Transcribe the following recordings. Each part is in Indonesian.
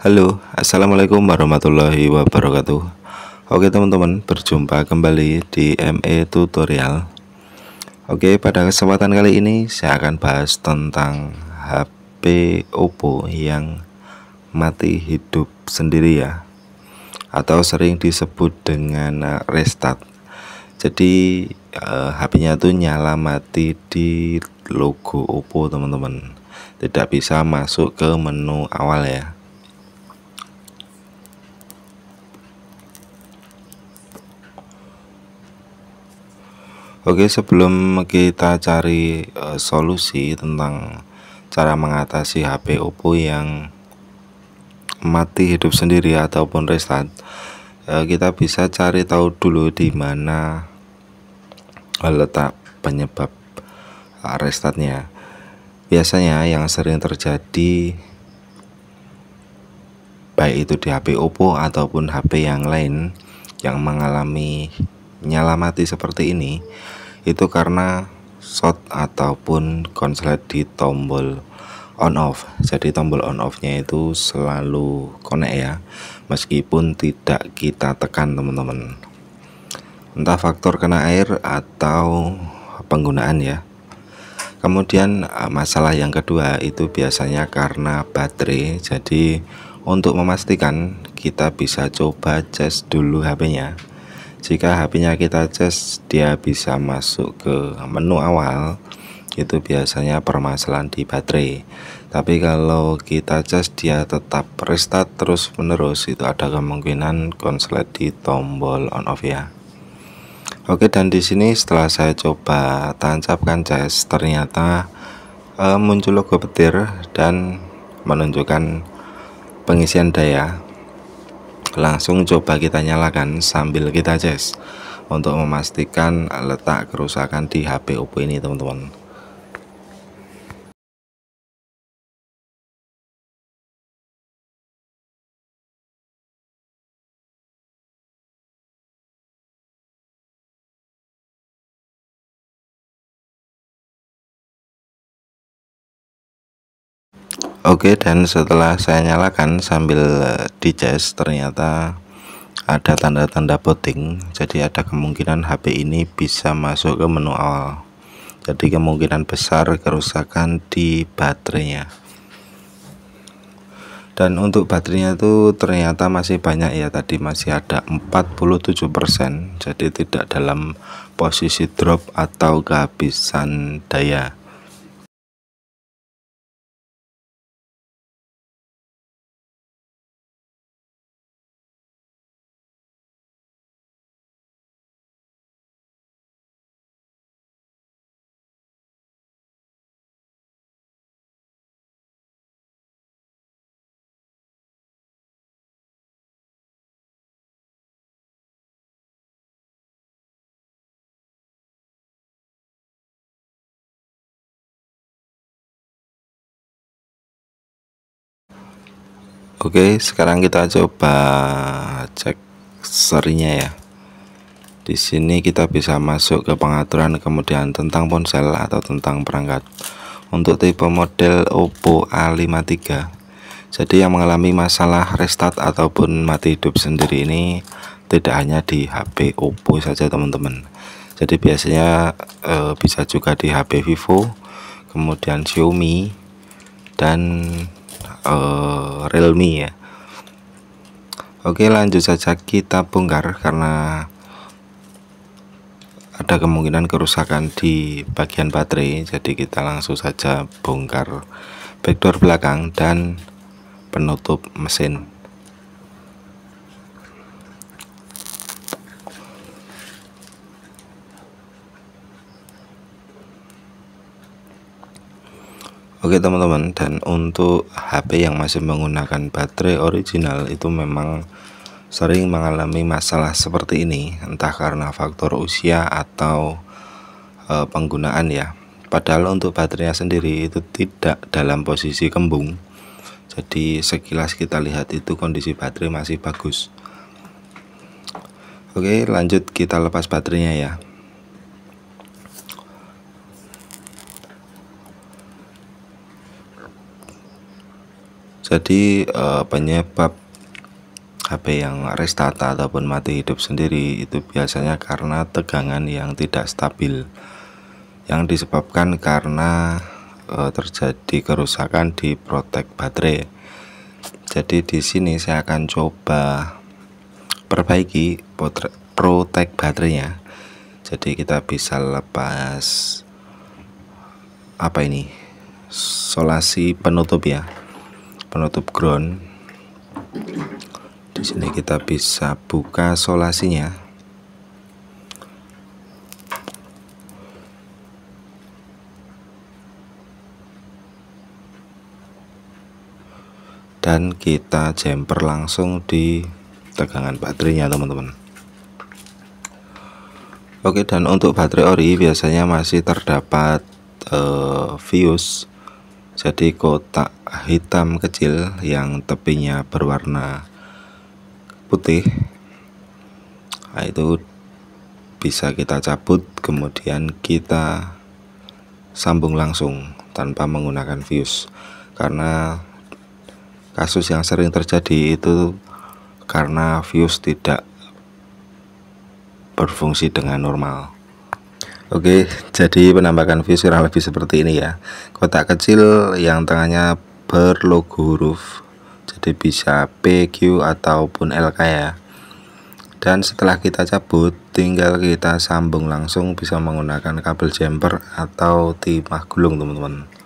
Halo, assalamualaikum warahmatullahi wabarakatuh. Oke teman-teman, berjumpa kembali di ME Tutorial. Oke, pada kesempatan kali ini saya akan bahas tentang HP Oppo yang mati hidup sendiri ya, atau sering disebut dengan restart. Jadi eh, HP-nya itu nyala mati di logo Oppo teman-teman, tidak bisa masuk ke menu awal ya. Oke, sebelum kita cari uh, solusi tentang cara mengatasi HP Oppo yang mati hidup sendiri ataupun restart, uh, kita bisa cari tahu dulu di mana letak penyebab uh, restartnya. Biasanya yang sering terjadi baik itu di HP Oppo ataupun HP yang lain yang mengalami nyala mati seperti ini itu karena shot ataupun konslet di tombol on off. Jadi tombol on off nya itu selalu connect ya meskipun tidak kita tekan teman-teman. Entah faktor kena air atau penggunaan ya. Kemudian eh, masalah yang kedua itu biasanya karena baterai. Jadi untuk memastikan kita bisa coba cas dulu HP nya jika HP-nya kita cas dia bisa masuk ke menu awal. Itu biasanya permasalahan di baterai. Tapi kalau kita cas dia tetap restart terus menerus. Itu ada kemungkinan konslet di tombol on off ya. Oke dan di sini setelah saya coba tancapkan cas ternyata eh, muncul logo petir dan menunjukkan pengisian daya langsung coba kita nyalakan sambil kita cek untuk memastikan letak kerusakan di HP Oppo ini teman-teman Oke dan setelah saya nyalakan sambil di ternyata ada tanda-tanda booting jadi ada kemungkinan HP ini bisa masuk ke menu awal. Jadi kemungkinan besar kerusakan di baterainya. Dan untuk baterainya itu ternyata masih banyak ya. Tadi masih ada 47% jadi tidak dalam posisi drop atau kehabisan daya Oke, sekarang kita coba cek serinya ya. Di sini kita bisa masuk ke pengaturan kemudian tentang ponsel atau tentang perangkat. Untuk tipe model Oppo A53. Jadi yang mengalami masalah restart ataupun mati hidup sendiri ini tidak hanya di HP Oppo saja teman-teman. Jadi biasanya e, bisa juga di HP Vivo, kemudian Xiaomi dan uh, Realme ya. Oke lanjut saja. Kita bongkar karena ada kemungkinan kerusakan di bagian baterai. Jadi kita langsung saja bongkar backdoor belakang dan penutup mesin Oke teman-teman. Dan untuk HP yang masih menggunakan baterai original itu memang sering mengalami masalah seperti ini. Entah karena faktor usia atau e, penggunaan ya. Padahal untuk baterainya sendiri itu tidak dalam posisi kembung. Jadi sekilas kita lihat itu kondisi baterai masih bagus. Oke lanjut kita lepas baterainya ya jadi uh, penyebab HP yang restart ataupun mati hidup sendiri itu biasanya karena tegangan yang tidak stabil yang disebabkan karena uh, terjadi kerusakan di protek baterai. Jadi di sini saya akan coba perbaiki protek baterainya. Jadi kita bisa lepas apa ini? Solasi penutup ya penutup ground. Di sini kita bisa buka solasinya. Dan kita jumper langsung di tegangan baterainya teman-teman. Oke dan untuk baterai ori biasanya masih terdapat uh, fuse jadi kotak hitam kecil yang tepinya berwarna putih. Nah, itu bisa kita cabut kemudian kita sambung langsung tanpa menggunakan fuse. Karena kasus yang sering terjadi itu karena fuse tidak berfungsi dengan normal Oke, jadi penampakan views kurang lebih seperti ini ya. Kotak kecil yang tengahnya berlogo huruf. Jadi bisa P, ataupun LK ya. Dan setelah kita cabut, tinggal kita sambung langsung bisa menggunakan kabel jumper atau timah gulung, teman-teman.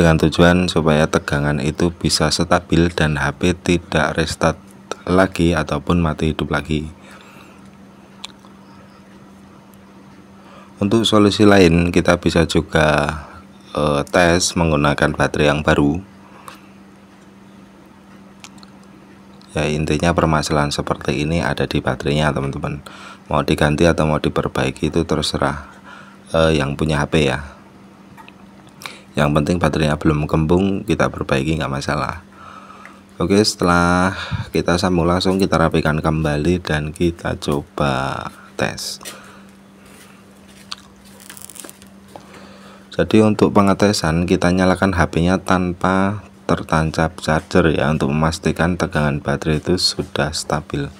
Dengan tujuan supaya tegangan itu bisa stabil dan HP tidak restart lagi ataupun mati hidup lagi. Untuk solusi lain kita bisa juga uh, tes menggunakan baterai yang baru. Ya intinya permasalahan seperti ini ada di baterainya teman-teman. Mau diganti atau mau diperbaiki itu terserah uh, yang punya HP ya yang penting baterainya belum kembung kita perbaiki nggak masalah. Oke setelah kita sambung langsung kita rapikan kembali dan kita coba tes. Jadi untuk pengetesan kita nyalakan HP nya tanpa tertancap charger ya. Untuk memastikan tegangan baterai itu sudah stabil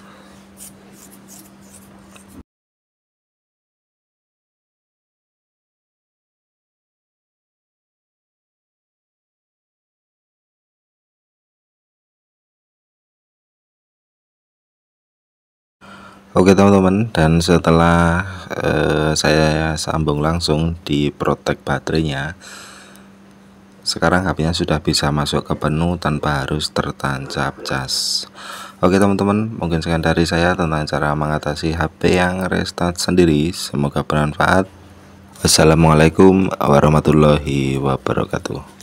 Oke teman-teman. Dan setelah uh, saya sambung langsung di protek baterainya sekarang HP-nya sudah bisa masuk ke penuh tanpa harus tertancap cas. Oke teman-teman. Mungkin sekian dari saya tentang cara mengatasi HP yang restart sendiri. Semoga bermanfaat. Wassalamualaikum warahmatullahi wabarakatuh